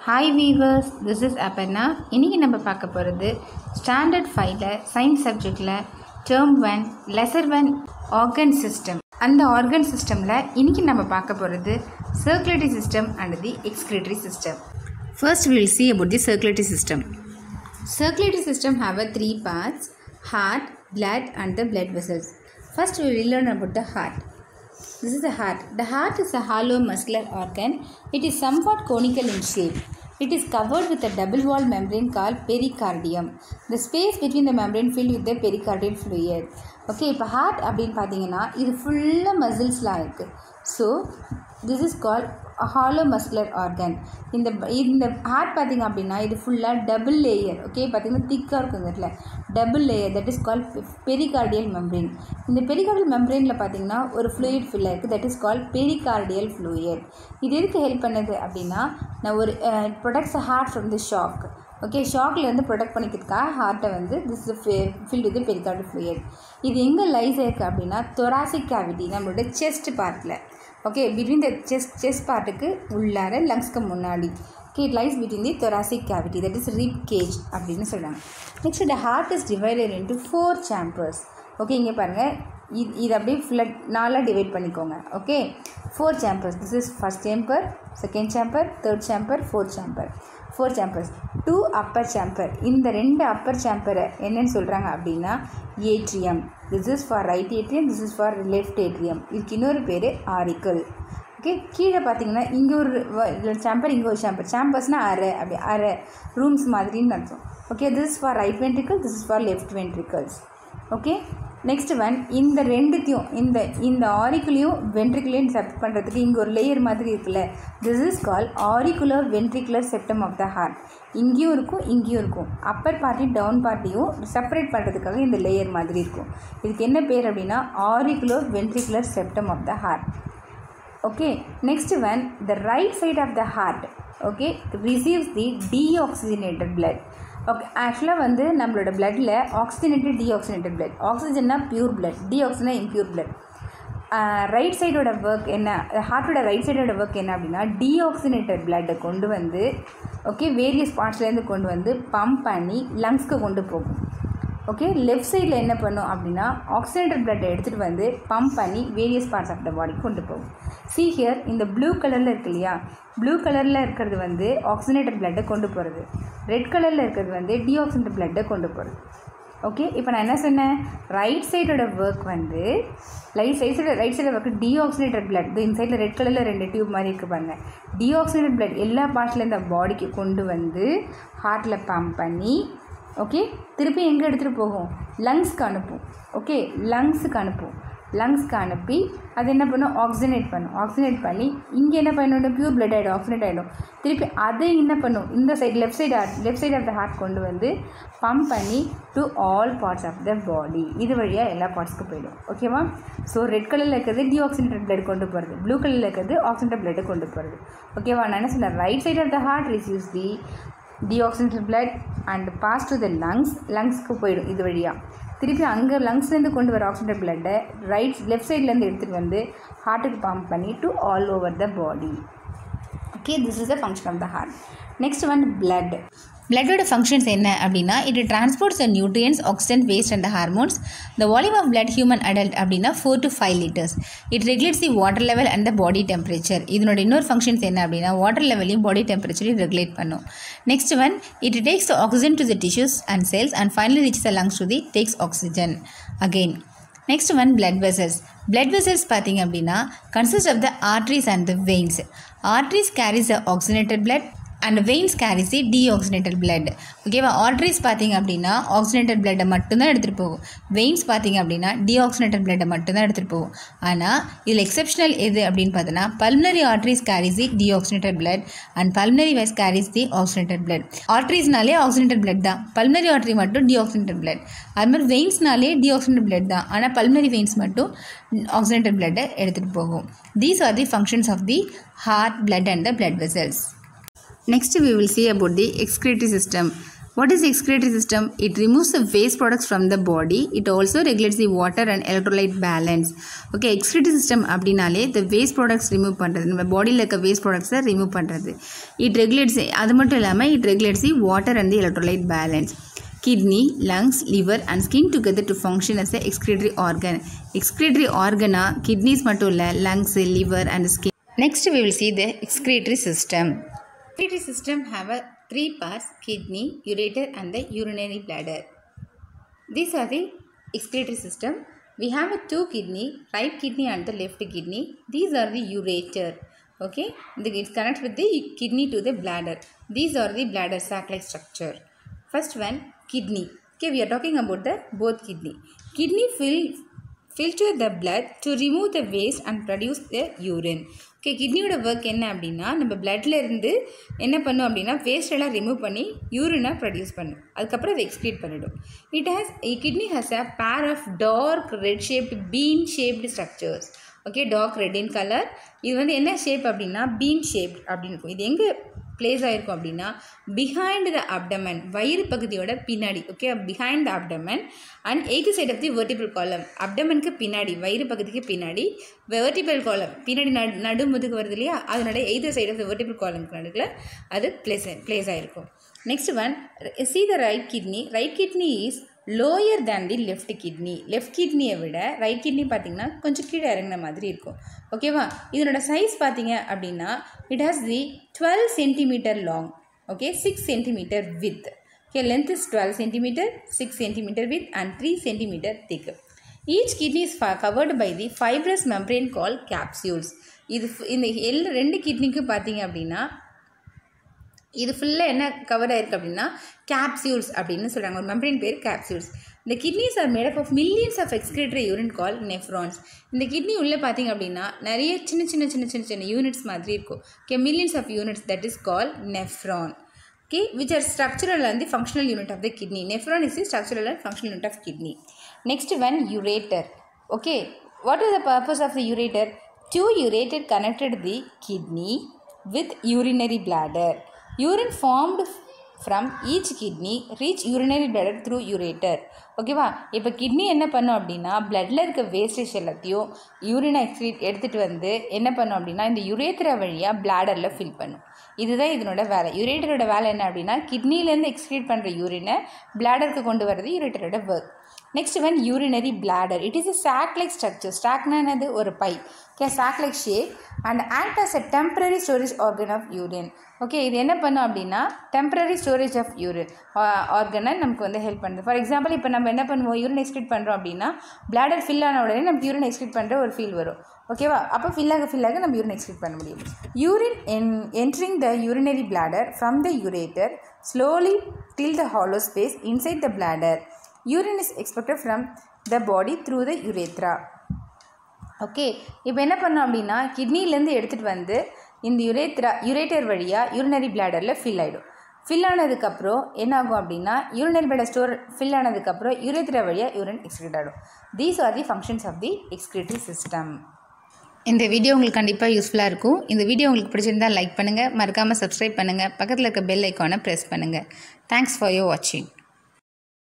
Hi viewers this is Aparna இன்றைக்கி நம்ம பார்க்க போகிறது ஸ்டாண்டர்ட் ஃபைவ்ல சயின்ஸ் சப்ஜெக்டில் term one lesson one organ system அந்த ஆர்கன் சிஸ்டமில் இன்றைக்கி நம்ம பார்க்க போகிறது circulatory system and the excretory system first will see about the circulatory system circulatory system have a three parts heart blood and the blood vessels first will learn about the heart this is the heart the heart is a hollow muscular organ it is somewhat conical in shape it is covered with a double wall membrane called pericardium the space between the membrane filled with the pericardial fluid okay இப்போ heart அப்படின்னு பார்த்தீங்கன்னா இது ஃபுல்லாக மசில்ஸ்லாம் இருக்குது so this is call hollow muscular organ இந்த இந்த heart பார்த்திங்க அப்படின்னா இது ஃபுல்லாக டபுள் லேயர் ஓகே பார்த்திங்கன்னா திக்காக இருக்கும் இந்த இடத்துல. Double layer that is call pericardial membrane இந்த பெரிகார்டியல் மெம்ப்ரெயினில் பார்த்தீங்கன்னா ஒரு ஃப்ளூயிட் ஃபில் இருக்குது that is call pericardial fluid இது எதுக்கு ஹெல்ப் பண்ணுது அப்படின்னா நான் ஒரு protects heart from the shock okay ஷாக்லேருந்து protect பண்ணிக்கிறதுக்காக ஹார்ட்டை வந்து this filled with pericardial fluid இது எங்கே லைஸ் இருக்குது அப்படின்னா தொராசிக் கேவிட்டி நம்மளோட செஸ்ட் பார்ட்டில் okay between the chest chest பார்ட்டுக்கு உள்ளார லங்ஸ்க்கு முன்னாடி. Okay lies between the thoracic cavity that is rib cage அப்படின்னு சொல்கிறாங்க next the heart is divided into four chambers okay இங்கே பாருங்கள் இது இது அப்படியே ஃபுல்லாக நாலாக டிவைட் பண்ணிக்கோங்க. Okay four chambers this is first chamber second chamber third chamber fourth chamber four chambers two upper chamber இந்த ரெண்டு அப்பர் சாம்பரை என்னென்னு சொல்கிறாங்க அப்படின்னா atrium this is for right atrium this is for left atrium இதுக்கு இன்னொரு பேர் ஆரிக்கல் ஓகே கீழே பார்த்தீங்கன்னா இங்கே ஒரு சாம்பர் இங்கே ஒரு சாம்பர் சாம்பர்ஸ்னால் அரை அப்படி அரை. ரூம்ஸ் மாதிரின்னு அர்த்தம். Okay this is for right ventricle this is for left ventricles okay next one இந்த ரெண்டுத்தையும் இந்த இந்த ஆரிக்குலையும் வென்ட்ரிகுலையும் செப்ட் பண்ணுறதுக்கு இங்கே ஒரு லேயர் மாதிரி இருக்குல்ல? This is call auricular ventricular septum of the heart இங்கேயும் இருக்கும் இங்கேயும் இருக்கும். அப்பர் பார்ட்டியும் டவுன் பார்ட்டியும் செப்பரேட் பண்ணுறதுக்காக இந்த லேயர் மாதிரி இருக்கும். இதுக்கு என்ன பேர் அப்படின்னா auricular ventricular septum of the heart okay next one the right side of the heart okay receives the deoxygenated blood okay ஆக்சுவலாக வந்து நம்மளோட பிளட்டில் ஆக்சிஜனேட்டட் டீஆக்சிஜனேட்டட் பிளட் ஆக்சிஜன்னா பியூர் பிளட் டீஆக்சிஜனா இம்ப்யூர் பிளட் ரைட் சைடோட ஒர்க் என்ன ஹார்ட்டோட ரைட் சைடோட ஒர்க் என்ன அப்படின்னா டீஆக்சினேட்டட் பிளட்டை கொண்டு வந்து ஓகே வேரியஸ் பார்ட்ஸ்லேருந்து கொண்டு வந்து பம்ப் பண்ணி லங்ஸ்க்கு கொண்டு போகும். ஓகே லெஃப்ட் சைடில் என்ன பண்ணும் அப்படின்னா ஆக்சிஜனேட்டட் பிளட்டை எடுத்துகிட்டு வந்து பம்ப் பண்ணி வேரியஸ் பார்ட்ஸ் ஆஃப் த பாடிக்கு கொண்டு போகும். சி ஹியர் இந்த ப்ளூ கலரில் இருக்கு இல்லையா? ப்ளூ கலரில் இருக்கிறது வந்து ஆக்சிஜனேட்டட் பிளட்டை கொண்டு போகிறது ரெட் கலரில் இருக்கிறது வந்து டீஆக்சினேட்டட் பிளட்டை கொண்டு போகிறது ஓகே இப்போ நான் என்ன சொன்னேன்? ரைட் சைடோட ஒர்க் வந்து லைட் சைட் சைடு ரைட் சைடில் ஒர்க் டீஆக்சினேட்டட் பிளட் இந்த சைடில் ரெட் கலரில் ரெண்டு டியூப் மாதிரி இருக்குது பாருங்க. டீஆக்சினேட்டட் பிளட் எல்லா பார்ட்ஸ்லேருந்து இந்த பாடிக்கு கொண்டு வந்து ஹார்ட்டில் பம்ப் பண்ணி ஓகே திருப்பி எங்கே எடுத்துகிட்டு போகும்? லங்ஸ்க்கு அனுப்பும். ஓகே லங்ஸுக்கு அனுப்பும். லங்ஸ்க்கு அனுப்பி அது என்ன பண்ணும்? ஆக்சிஜனேட் பண்ணும். ஆக்சிஜனேட் பண்ணி இங்கே என்ன பண்ணணும்? ப்யூர் பிளட் ஆகிடும் ஆக்சிஜனேட் ஆகிடும் திருப்பி அதை என்ன பண்ணும்? இந்த side left side heart left side of the heart கொண்டு வந்து பம்ப் பண்ணி to all parts of the body இது வழியாக எல்லா பார்ட்ஸ்க்கு போயிடும். ஓகேவா ஸோ ரெட் கலரில் இருக்கிறது டிஆக்சினேட்டட் பிளட் கொண்டு போகிறது ப்ளூ கலரில் இருக்கிறது ஆக்சிஜனேட் பிளட்டை கொண்டு போகிறது ஓகேவா நான் என்ன சொன்னேன்? Right side of the heart receives the deoxygen blood and pass to the lungs லங்ஸ்க்கு போயிடும் இது வழியாக திருப்பி அங்கே லங்ஸ்லேருந்து கொண்டு வர ஆக்சிஜன் பிளட்டை ரைட் லெஃப்ட் சைட்லேருந்து எடுத்துகிட்டு வந்து ஹார்ட்டுக்கு பம்ப் பண்ணி to all over the body okay this is the function of the heart next one blood பிளட்டோட functions என்ன அப்படின்னா it transports and nutrients oxygen waste and hormones the volume of blood human adult அப்படின்னா four to five litres it regulates the water level and the body temperature இதனோட இன்னொரு functions என்ன அப்படின்னா water லெவலையும் body டெம்பரேச்சரையும் regulate பண்ணும். Next one it takes the oxygen to the tissues and cells and finally reach the lungs to the takes oxygen again next one blood vessels blood vessels பார்த்தீங்க அப்படின்னா consist of the arteries and the veins arteries carries the oxygenated blood and veins carries the deoxygenated blood ஓகேவா arteries பார்த்தீங்க அப்படின்னா oxygenated பிளட்டை மட்டும்தான் எடுத்துகிட்டு போகும். Veins பார்த்தீங்க அப்படின்னா டீஆக்சினேட்டட் பிளட்டை மட்டும்தான் எடுத்துகிட்டு போகும். ஆனால் இதில் எக்ஸப்ஷனல் எது அப்படின்னு பார்த்தோன்னா pulmonary arteries carries the deoxygenated blood and pulmonary veins carries the oxygenated blood ஆர்ட்ரிஸ்னாலே oxygenated blood தான். பல்மனரி ஆர்ட்ரி மட்டும் டீஆக்சினேட்டட் பிளட் அது மாதிரி வெயின்ஸ்னாலே டீஆக்சினேட்டட் பிளட் தான். ஆனால் பல்மனரி வெயின்ஸ் மட்டும் ஆக்சினேட்டட் பிளட்டை எடுத்துகிட்டு போகும். These are the functions of the heart blood and the blood vessels Next we will see about the excretory system. What is the excretory system? It removes the waste products from the body. It also regulates the water and electrolyte balance. Okay, excretory system அப்படின்னாலே the waste products remove பண்ணுறது நம்ம பாடியில் இருக்க waste products remove பண்ணுறது it regulates அது மட்டும் இல்லாமல் it regulates the water and the electrolyte balance. Kidney, lungs, liver and skin together to function as the excretory organ. Excretory organ-ஆ kidneys மட்டும் இல்லை lungs, liver and skin. Next we will see the excretory system. Excretory system have a three parts kidney, ureter and the urinary bladder. These are the excretory system. We have a two kidney, right kidney and the left kidney. These are the ureter. Okay, it connects with the kidney to the bladder. These are the bladder sac-like structure. First one, kidney. Okay, we are talking about the both kidney. Kidney fill filter the blood to remove the waste and produce the urine okay கிட்னியோட work என்ன அப்படின்னா நம்ம பிளட்ல இருந்து என்ன பண்ணும் அப்படின்னா waste எல்லாம் remove பண்ணி யூரினை produce பண்ணும். அதுக்கப்புறம் அதை எக்ஸ்க்ரீட் பண்ணிடும். It has kidney has a pair of dark red shaped bean shaped structures okay dark red in colour இது வந்து என்ன ஷேப் அப்படின்னா பீன் ஷேப் அப்படின்னு இருக்கும். இது எங்கே பிளேஸ் ஆகிருக்கும் அப்படின்னா பிஹைண்ட் த அப்டமன் வயிறு பகுதியோட பின்னாடி okay behind the abdomen and either side of the vertebral column அப்டமனுக்கு பின்னாடி வயிறு பகுதிக்கு பின்னாடி வெர்டிபிள் காலம் பின்னாடி நடு நடு முதுகு வருது இல்லையா? அதனோட either side of the vertebral காலம்க்கு நடுவில் அது பிளேஸ் பிளேஸ் ஆகிருக்கும் next one see the right kidney right kidney is lower than the left kidney left கிட்னியை விட ரைட் கிட்னி பார்த்தீங்கன்னா கொஞ்சம் கீழே இறங்கின மாதிரி இருக்கும். ஓகேவா இதனோட சைஸ் பார்த்தீங்க அப்படின்னா it has the twelve centimetre long okay six centimetre width okay length is twelve centimetre six centimetre width and three centimetre thick each kidney is covered by the fibrous membrane call capsules இது இந்த L ரெண்டு கிட்னிக்கும் பார்த்தீங்க அப்படின்னா இது ஃபுல்லாக என்ன cover ஆயிருக்கு அப்படின்னா கேப்சியூல்ஸ் அப்படின்னு சொல்கிறாங்க ஒரு மெம்பரின் பேர் கேப்சியூல்ஸ் இந்த kidneys are made up of millions of excretory unit call nephrons இந்த கிட்னி உள்ளே பார்த்தீங்க அப்படின்னா நிறைய சின்ன சின்ன சின்ன சின்ன சின்ன யூனிட்ஸ் மாதிரி இருக்கும் okay millions of units that is call nephron okay which are structural and the functional unit of the kidney nephron is the structural and functional unit of kidney next one ureter okay what is the purpose of the ureter two ureter connected the kidney with urinary bladder urine formed from each kidney reach urinary blood through ureter ஓகேவா இப்போ kidney என்ன பண்ணும் அப்படின்னா பிளட்டில் இருக்க wastage எல்லாத்தையும் யூரினை excrete எடுத்துகிட்டு வந்து என்ன பண்ணும் அப்படின்னா இந்த யுரேத்ரா வழியாக பிளாடரில் ஃபில் பண்ணும். இதுதான் இதனோட வேலை. யுரேட்டரோட வேலை என்ன அப்படின்னா கிட்னிலேருந்து எக்ஸ்க்ரீட் பண்ணுற யூரினை பிளாடருக்கு கொண்டு வர்றது யுரேட்டரோட work next one urinary bladder it is a sac like structure ஸ்டாக்னா என்னது ஒரு by okay sac like shape. And act as a temporary storage organ of urine okay இது என்ன பண்ணும் அப்படின்னா டெம்பரரி ஸ்டோரேஜ் ஆஃப் யூரின் ஆர்கனை நமக்கு வந்து ஹெல்ப் பண்ணுது. ஃபார் எக்ஸாம்பிள் இப்போ நம்ம என்ன பண்ணுவோம்? யூரின் எக்ஸ்க்ரீட் பண்ணுறோம் அப்படின்னா பிளாடர் ஃபில் ஆன உடனே நமக்கு யூரின் எக்ஸ்க்ரீட் பண்ணுற ஒரு ஃபீல் வரும். ஓகேவா அப்போ ஃபில் ஆக நம்ம யூரின் எக்ஸ்க்ரீட் பண்ண முடியும். Urine N entering the urinary bladder from the ureter slowly till the hollow space inside the bladder urine is expected from the body through the urethra okay இப்போ என்ன பண்ணோம் அப்படின்னா கிட்னிலேருந்து எடுத்துகிட்டு வந்து இந்த யுரேத்ரா யுரேட்டர் வழியாக யூரினரி பிளாடரில் ஃபில் ஆகிடும் ஃபில் ஆனதுக்கப்புறம் என்ன ஆகும் அப்படின்னா யூரினரி பிளாடர் ஸ்டோர் ஃபில் ஆனதுக்கப்புறம் யுரேத்ரா வழியாக யூரின் எக்ஸ்க்ரீட் ஆகிடும் these are the functions of the excretory system இந்த வீடியோ உங்களுக்கு கண்டிப்பாக யூஸ்ஃபுல்லாக இருக்கும். இந்த வீடியோ உங்களுக்கு பிடிச்சிருந்தால் லைக் பண்ணுங்கள் மறக்காமல் சப்ஸ்கிரைப் பண்ணுங்கள் பக்கத்தில் இருக்க பெல் ஐக்கானை ப்ரெஸ் பண்ணுங்கள் தேங்க்ஸ் ஃபார் யோர் வாட்சிங்